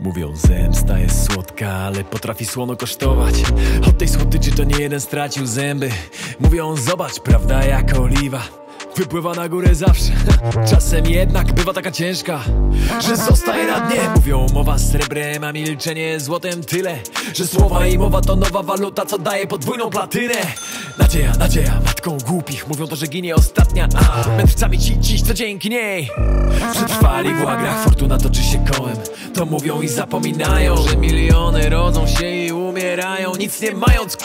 Mówią, zemsta jest słodka, ale potrafi słono kosztować. Od tej słodyczy to nie jeden stracił zęby. Mówią, zobacz, prawda jak oliwa Wypływa na górę zawsze. Czasem jednak bywa taka ciężka Że zostaje na dnie. Mówią, mowa srebrem, a milczenie złotem tyle Że słowa i mowa to nowa waluta, co daje podwójną platynę. Nadzieja, nadzieja, matką głupich Mówią to, że ginie ostatnia A mędrcami ci dziś, co dzięki niej Przetrwali w łagrach, fortuna toczy się kołem. To mówią i zapominają, że miliony rodzą się i umierają Nic nie mając,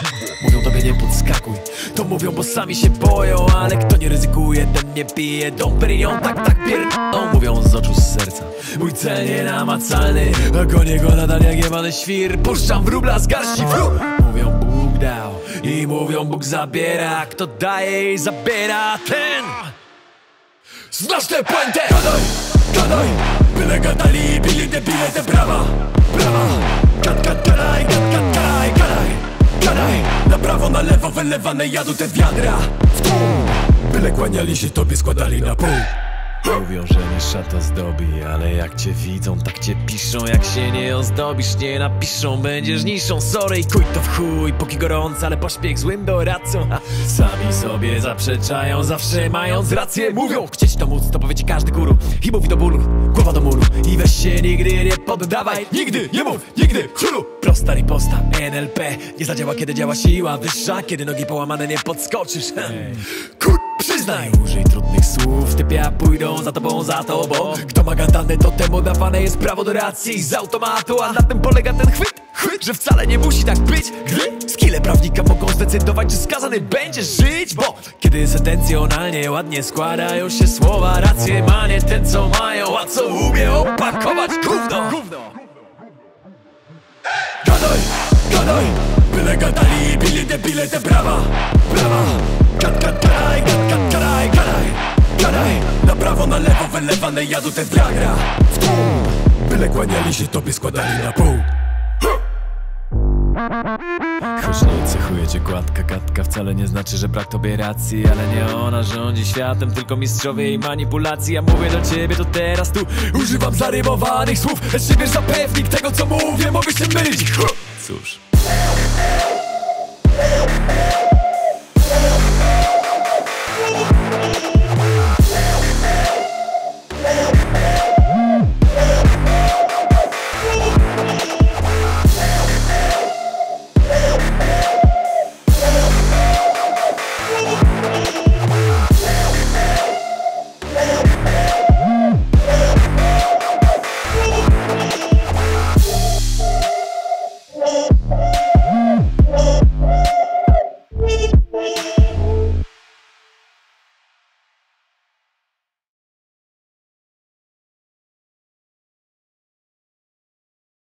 mówią tobie nie podskakuj. To mówią, bo sami się boją Ale kto nie ryzykuje, ten nie pije Dom Perignon, tak, tak pierdolą. Mówią z oczu, z serca. Mój cel nienamacalny A gonię go nadal jak jebany świr. Puszczam wróbla z garści wróg Mówią Bóg dał i mówią Bóg zabiera. Kto daje i zabiera ten Znasz tę puentę! Gadaj, gadaj Byle gadali, bili debile te brawa Brawa. Gad, gad, gadaj, gad, gad, gadaj, prawo, na lewo wylewane jadu te wiadra. W tłum Byle kłaniali się tobie, składali na pół Mówią, że nie szata zdobi, ale jak cię widzą, tak cię piszą. Jak się nie ozdobisz, nie napiszą, będziesz niższą Sorry, kuj to w chuj, póki gorąco, ale pośpiech złym doradcą. Ha. Sami sobie zaprzeczają, zawsze mając rację Mówią, chcieć to móc, to powie ci każdy guru. I mówi do bólu, głowa do muru. I weź się nigdy nie poddawaj, nigdy nie mów, nigdy chulu Prosta riposta, NLP, nie zadziała kiedy działa siła wyższa. Kiedy nogi połamane nie podskoczysz. Ha. Kur... Przyznaj, użyj trudnych słów, typia pójdą za tobą, za tobą. Kto ma gadane, to temu dawane jest prawo do racji z automatu. A na tym polega ten chwyt, chwyt, że wcale nie musi tak być. Gdy skille prawnika mogą zdecydować, czy skazany będziesz żyć Bo kiedy sentencjonalnie ładnie składają się słowa Racje ma nie ten, co mają, a co umie opakować gówno. Gadaj, gadaj, gadali, bili debile te brawa, brawa. Gad, gad, gadaj, gad, gad, gadaj, gadaj, gadaj Na prawo, na lewo wylewane jadu te wiagra. W tłum, byle kłaniali się tobie, składali na pół. Choć nie cię gładka gadka Wcale nie znaczy, że brak tobie racji Ale nie ona rządzi światem Tylko mistrzowie jej manipulacji. Ja mówię do ciebie to teraz tu Używam zarymowanych słów. Lecz nie wiesz zapewnik tego co mówię Mogę się mylić. Cóż